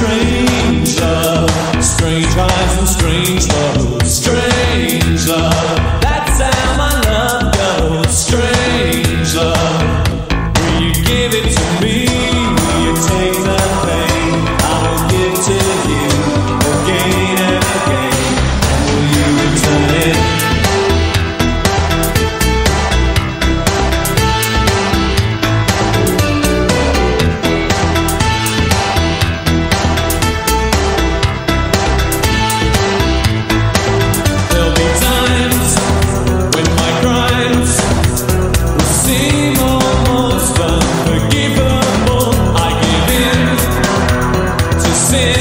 Strange strange highs and strange love, that's how my love goes. Strange love, will you give it to me? Sin.